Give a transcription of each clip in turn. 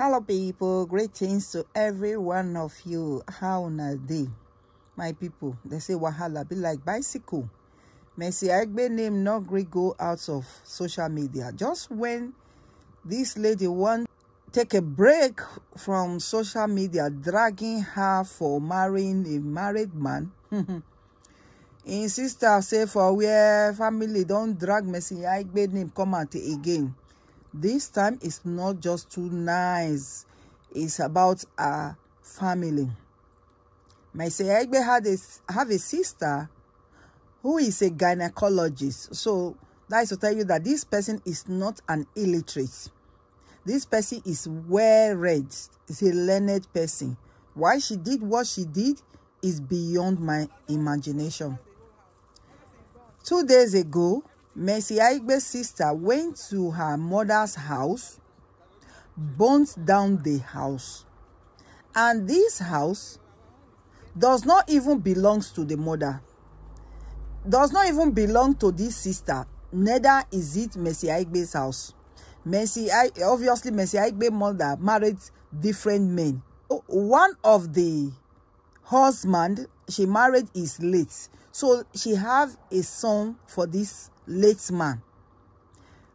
Hello people, greetings to every one of you. How na day? My people, they say wahala be like bicycle. Mercy Aigbe name not great go out of social media. Just when this lady want take a break from social media, dragging her for marrying a married man. In sister say for where family don't drag Mercy Aigbe name come out again. This time it's not just too nice. It's about a family. Mercy Aigbe had a, have a sister who is a gynecologist. So that is to tell you that this person is not an illiterate. This person is well read. Is a learned person. Why she did what she did is beyond my imagination. Two days ago, Mercy Aigbe's sister went to her mother's house, burnt down the house. And this house does not even belongs to the mother. Does not even belong to this sister. Neither is it Mercy Aigbe's house. Mercy, obviously, Mercy Aigbe's mother married different men. One of the husband she married is late. So she have a son for this late man.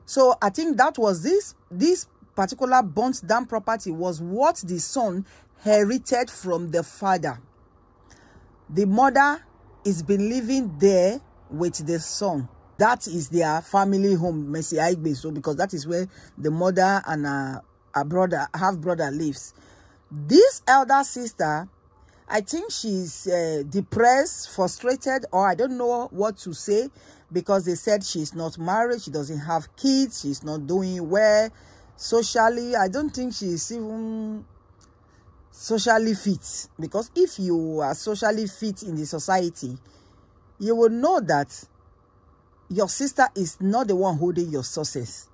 So I think that was this this particular burnt down property was what the son inherited from the father. The mother is been living there with the son. That is their family home, Mercy Aigbe. So because that is where the mother and her brother, half brother lives. This elder sister I think she's uh, depressed, frustrated, or I don't know what to say because they said she's not married, she doesn't have kids, she's not doing well socially. I don't think she's even socially fit because if you are socially fit in the society, you will know that your sister is not the one holding your success.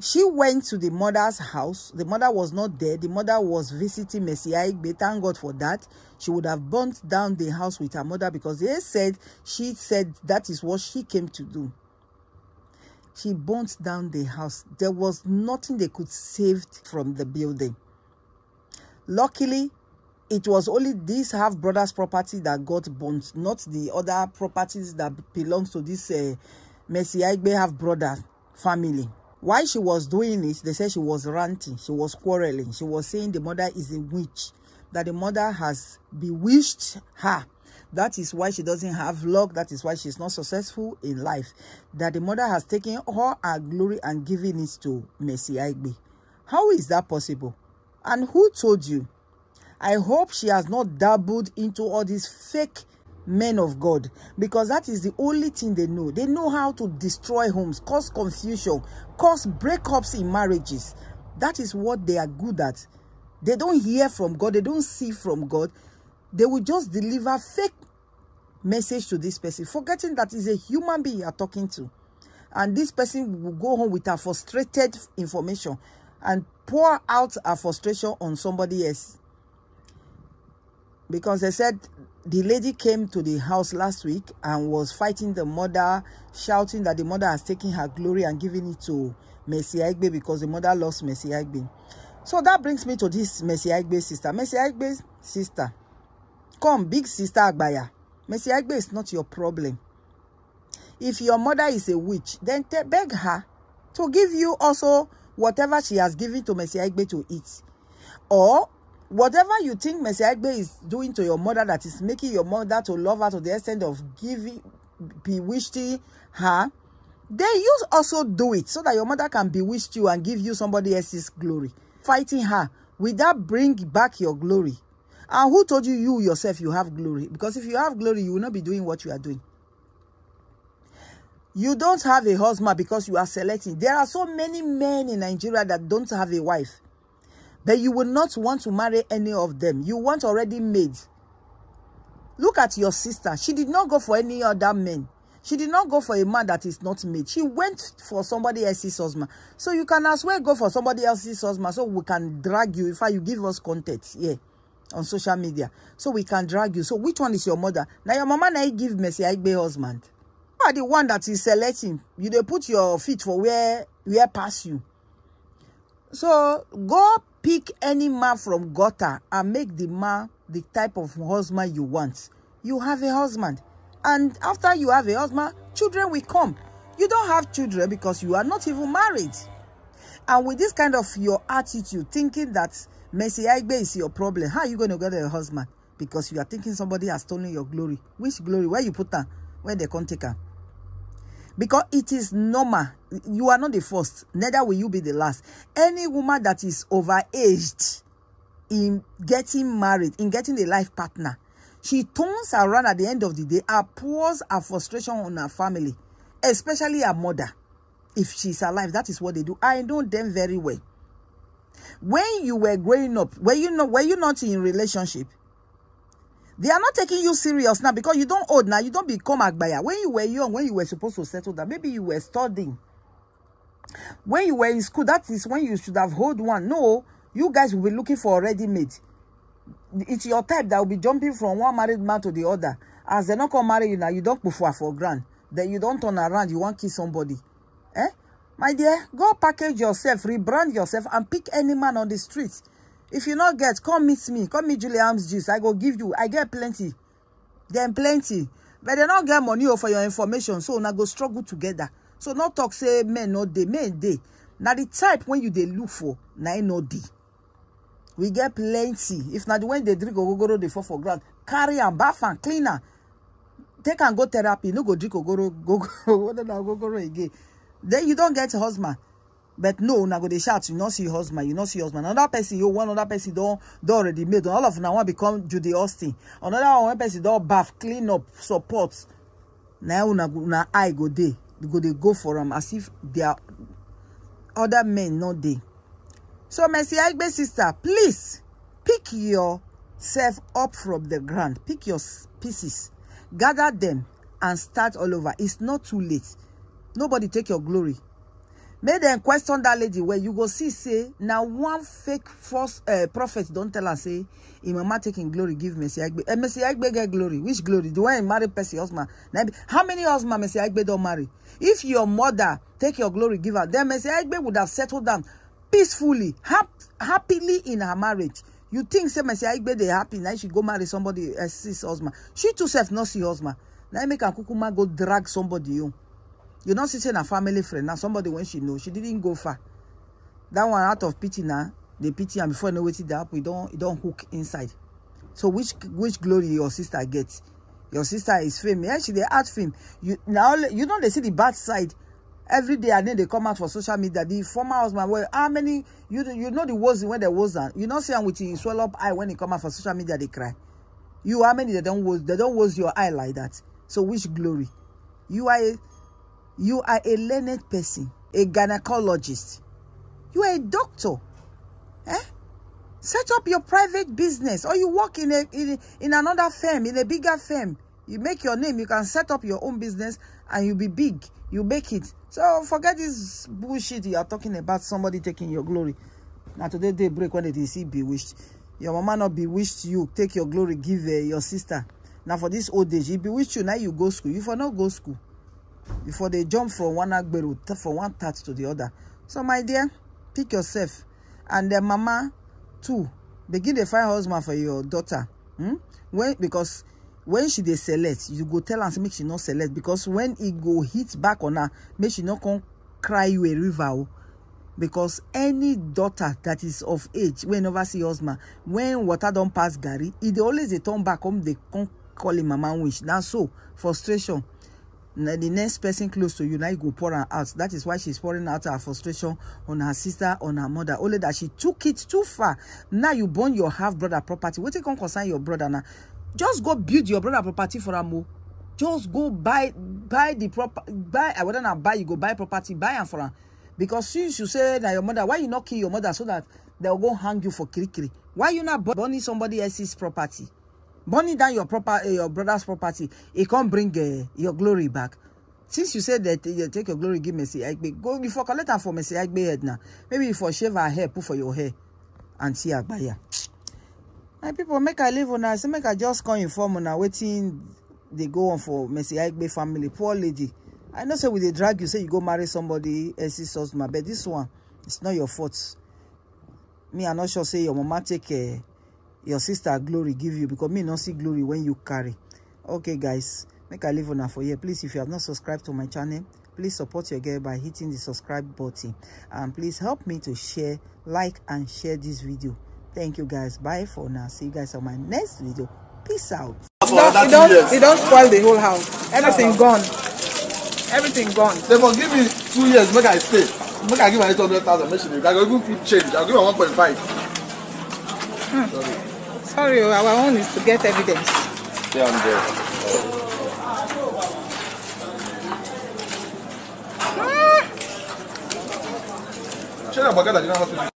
She went to the mother's house. The mother was not there. The mother was visiting Aigbe. Thank God for that. She would have burnt down the house with her mother because they said, she said that is what she came to do. She burnt down the house. There was nothing they could save from the building. Luckily, it was only this half brother's property that got burnt, not the other properties that belongs to this uh, Aigbe half brother family. Why she was doing it, they said she was ranting, she was quarreling, she was saying the mother is a witch, that the mother has bewitched her. That is why she doesn't have luck. That is why she's not successful in life. That the mother has taken all her glory and given it to Mercy Aigbe. How is that possible? And who told you? I hope she has not dabbled into all these fake men of God because that is the only thing they know. They know how to destroy homes, cause confusion, cause breakups in marriages. That is what they are good at. They don't hear from God. They don't see from God. They will just deliver fake message to this person, forgetting that is a human being you are talking to. And this person will go home with a frustrated information and pour out a frustration on somebody else. Because they said the lady came to the house last week and was fighting the mother, shouting that the mother has taken her glory and given it to Mercy Aigbe because the mother lost Mercy Aigbe. So that brings me to this Mercy Aigbe sister. Mercy Aigbe sister. Come, big sister Agbaya. Mercy Aigbe is not your problem. If your mother is a witch, then beg her to give you also whatever she has given to Mercy Aigbe to eat. Or whatever you think Mercy Aigbe is doing to your mother that is making your mother to love her to the extent of giving, bewitching her, then you also do it so that your mother can bewitch you and give you somebody else's glory. Fighting her, will that bring back your glory? And who told you you yourself you have glory? Because if you have glory, you will not be doing what you are doing. You don't have a husband because you are selecting. There are so many men in Nigeria that don't have a wife. But you will not want to marry any of them. You want already made. Look at your sister. She did not go for any other men. She did not go for a man that is not made. She went for somebody else's husband. So you can as well go for somebody else's husband so we can drag you. In fact, you give us content here on social media. So we can drag you. So which one is your mother? Now your mama now give Mercy Aigbe husband. You are the one that is selecting. You they put your feet for where where pass you. so go pick any man from gutter and make the man the type of husband you want. You have a husband. And after you have a husband children will come. You don't have children because you are not even married. And with this kind of your attitude thinking that Mercy Aigbe is your problem. How are you going to get a husband? Because you are thinking somebody has stolen your glory. Which glory? Where you put her where they can't take her because it is normal. You are not the first. Neither will you be the last. Any woman that is overaged in getting married in getting a life partner she turns around at the end of the day and pours her frustration on her family especially her mother if she's alive. That is what they do. I know them very well. When you were growing up were you not were you not in relationship they are not taking you serious now because you don't old now. You don't become agbaya. When you were young, when you were supposed to settle down, maybe you were studying. When you were in school, that is when you should have hold one. No, you guys will be looking for ready-made. It's your type that will be jumping from one married man to the other. As they not come marry you now, you don't put for for grand. Then you don't turn around, you want kiss somebody. Eh? My dear, go package yourself, rebrand yourself, and pick any man on the streets if you not get come meet me. Come meet julie arms juice. I go give you. I get plenty. Dem plenty. But dem no get money for your information. So una go struggle together. So no talk say men no dey. Men dey. Na the type when you dey look for na im no dey. We get plenty. If na the one dey drink ogogoro dey fall for ground carry am baff am clean am. Take am go therapy. No go drink ogogoro ogogoro again. Then you don get husband but no una go dey shout you no see husband you no see husband. Another person you one other person don don already made. All of una wan become judy austin. Another one person don baff clean up support. Na una una eye go dey go dey go for am as if their other men no dey. So mercy aigbe sister please pick yourself up from the ground. Pick your pieces. Gather them and start all over. It's not too late. Nobody take your glory make dem question dat lady well you go see say na one fake false prophet don tell am say im mama take im glory give mercy aigbe and mercy aigbe get glory. Which glory? The one marry person husband how many husband mercy aigbe don marry? If your mother take your glory give her then mercy aigbe would have settled down peacefully happily in her marriage. You think say mercy aigbe dey happy na she go marry somebody else's husband she too sef no see husband na make am kukuma go drag somebody home you not see say na family friend. Na somebody when she know she didn't go far. That one out of pity na dey pity am before I know wetin dey happen. E don e don hook inside. So which which glory your sister get? Your sister is fame. Yeah she dey act fame. You now you don dey see the bad side. Every day and then they come out for social media. The former husband well how many you you know the words when they was am. You no see am with him swell up eye when he come out for social media dey cry. You how many they don woz they don woz your eye like that? So which glory? You are a you are a learned person a gynecologist. You are a doctor eh? Set up your private business or you work in a in, in another firm in a bigger firm. You make your name you can set up your own business and you be big. You make it. So forget this bullshit you are talking about somebody taking your glory. Now today they break when they see bewitched your mama not bewitched you take your glory give uh, your sister. Now for this old age he bewitched you now you go school. You for not go school before they jump from one agbero from one tat to the other. So my dear pick yourself. And the mama too begin to find husband for your daughter. Hmm? when because when she dey select you go tell say make she no select. Because when e go hit back on her make she no come cry you a river o because any daughter that is of age wey never see husband when water don pass garri e dey always dey turn back come dey come call im mama wish na so frustration na the next person close to you now you go pour am out. That is why she's pouring out her frustration on her sister on her mother. Only that she took it too far. Now you burn your half brother property. Wetin come concern your brother now? Just go build your brother property for am o. Just go buy buy the proper buy whether na buy you go buy property buy am for am. Because since you say na your mother why you not kill your mother so that they go hang you for kirikiri? Why you not burning somebody else's property burning down your proper uh, your brother's property e come bring uh, your glory back. Since you say that you take your glory give mercy aigbe go before collect am for mercy aigbe head now. Maybe you for shave her hair put for your hair and see agbaya my people make i leave una say make i just come inform una wetin dey go on for mercy aigbe family poor lady. I know say we dey drag you say you go marry somebody else's husband but this one it's not your fault. Me i not sure say your mama take uh, your sister glory give you because me not see glory when you carry okay guys make i leave una for here please if you have not subscribed to my channel please support your girl by hitting the subscribe button and please help me to share like and share this video thank you guys bye for now see you guys on my next video peace out It don't, it don't, it don't spoil the whole house. Everything gone. Everything gone. They for give me two years make I stay. Make I give my eight hundred thousand. Make she. I go even put change. I go give her one point five. Sorry, oh, our own is to get evidence. Stay on there. Ṣé